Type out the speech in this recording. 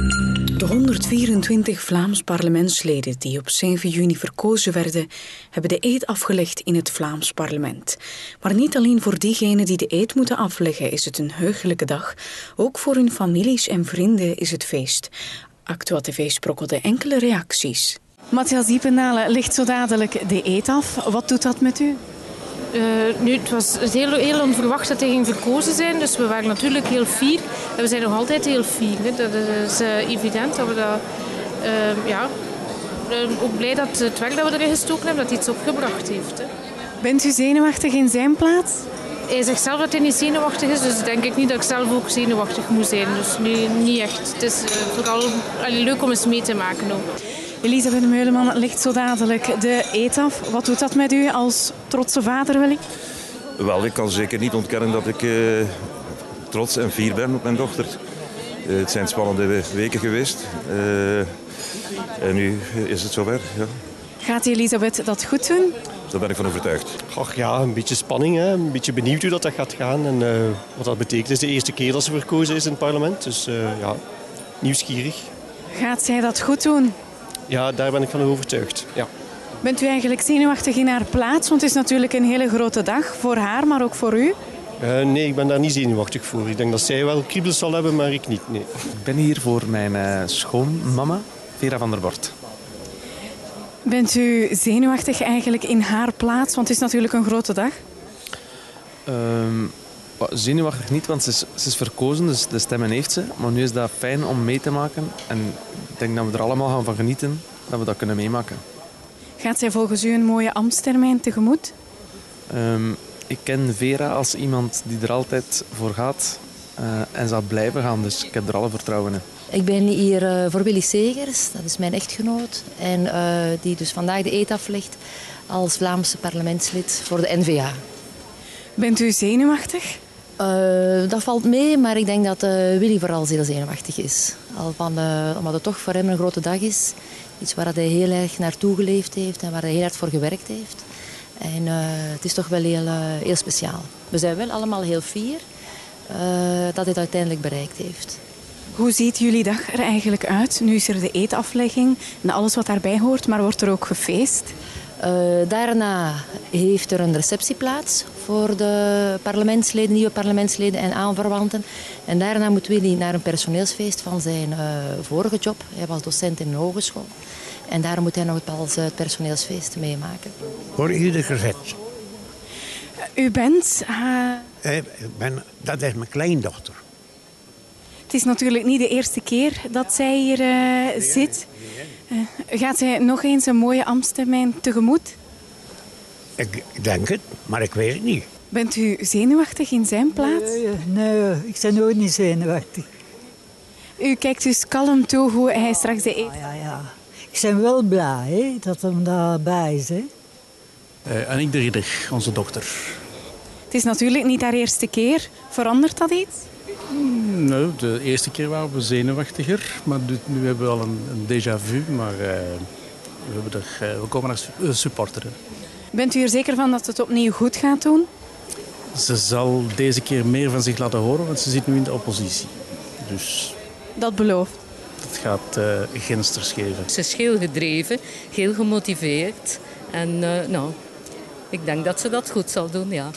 De 124 Vlaams parlementsleden die op 7 juni verkozen werden, hebben de eed afgelegd in het Vlaams parlement. Maar niet alleen voor diegenen die de eed moeten afleggen is het een heugelijke dag, ook voor hun families en vrienden is het feest. Actua TV sprokkelde enkele reacties. Matthias Diependalen ligt zo dadelijk de eed af. Wat doet dat met u? Uh, nu, het was heel, heel onverwacht dat hij ging verkozen zijn, dus we waren natuurlijk heel fier. En we zijn nog altijd heel fier. Hè. Dat is uh, evident dat we dat... Uh, ja, ook blij dat het werk dat we erin gestoken hebben, dat iets opgebracht heeft. Hè. Bent u zenuwachtig in zijn plaats? Hij zegt zelf dat hij niet zenuwachtig is, dus denk ik niet dat ik zelf ook zenuwachtig moet zijn. Dus nu, niet echt. Het is vooral allee, leuk om eens mee te maken ook. Elisabeth Meuleman ligt zo dadelijk de eet af. Wat doet dat met u als trotse vader, Willy? Wel, ik kan zeker niet ontkennen dat ik uh, trots en fier ben op mijn dochter. Uh, het zijn spannende weken geweest. Uh, en nu is het zover. Ja. Gaat Elisabeth dat goed doen? Daar ben ik van overtuigd. Ach ja, een beetje spanning. Hè? Een beetje benieuwd hoe dat, dat gaat gaan. En wat dat betekent. Het is de eerste keer dat ze verkozen is in het parlement. Dus ja, nieuwsgierig. Gaat zij dat goed doen? Ja, daar ben ik van overtuigd. Ja. Bent u eigenlijk zenuwachtig in haar plaats? Want het is natuurlijk een hele grote dag voor haar, maar ook voor u. Uh, nee, ik ben daar niet zenuwachtig voor. Ik denk dat zij wel kriebels zal hebben, maar ik niet. Nee. Ik ben hier voor mijn uh, schoonmama, Vera van der Bort. Bent u zenuwachtig eigenlijk in haar plaats? Want het is natuurlijk een grote dag. Um, zenuwachtig niet, want ze is, ze is verkozen, dus de stemmen heeft ze. Maar nu is dat fijn om mee te maken. En denk dat we er allemaal gaan van genieten dat we dat kunnen meemaken. Gaat zij volgens u een mooie ambtstermijn tegemoet? Um, ik ken Vera als iemand die er altijd voor gaat uh, en zal blijven gaan. Dus ik heb er alle vertrouwen in. Ik ben hier uh, voor Willy Segers, dat is mijn echtgenoot. En uh, die dus vandaag de eet aflegt als Vlaamse parlementslid voor de NVA. Bent u zenuwachtig? Uh, dat valt mee, maar ik denk dat uh, Willy vooral zeer zenuwachtig is. Al van, uh, omdat het toch voor hem een grote dag is. Iets waar hij heel erg naartoe geleefd heeft en waar hij heel hard voor gewerkt heeft. En het is toch wel heel, heel speciaal. We zijn wel allemaal heel fier dat hij het uiteindelijk bereikt heeft. Hoe ziet jullie dag er eigenlijk uit? Nu is er de eetaflegging en alles wat daarbij hoort, maar wordt er ook gefeest? Uh, daarna heeft er een receptie plaats voor de parlementsleden, nieuwe parlementsleden en aanverwanten. En daarna moet Willy naar een personeelsfeest van zijn uh, vorige job. Hij was docent in een hogeschool. En daar moet hij nog het, het personeelsfeest meemaken. Voor ieder gezet. U bent... Uh... Ik ben, dat is mijn kleindochter. Het is natuurlijk niet de eerste keer dat zij hier zit. Uh, gaat zij nog eens een mooie ambtstermijn tegemoet? Ik denk het, maar ik weet het niet. Bent u zenuwachtig in zijn plaats? Nee, nee ik ben nooit niet zenuwachtig. U kijkt dus kalm toe hoe hij straks de eet. Ja, ja, ja. Ik ben wel blij hè, dat hem daarbij is. Hè. Uh, Annick de Ridder, onze dochter. Het is natuurlijk niet haar eerste keer. Verandert dat iets? Nee, de eerste keer waren we zenuwachtiger. Maar nu hebben we al een, een déjà vu. Maar uh, we, hebben er, uh, we komen naar supporteren. Bent u er zeker van dat het opnieuw goed gaat doen? Ze zal deze keer meer van zich laten horen, want ze zit nu in de oppositie. Dus... Dat belooft. Het gaat uh, ginsters geven. Ze is heel gedreven, heel gemotiveerd. En nou, ik denk dat ze dat goed zal doen, ja.